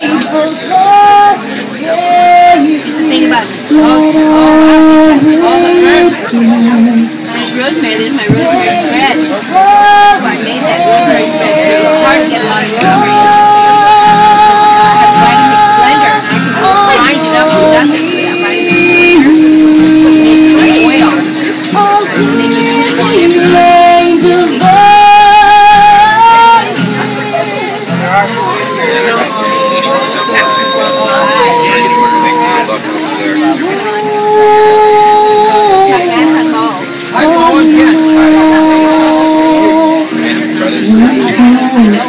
Think about it. All, oh oh oh. My rosemary, there's my rosemary bread.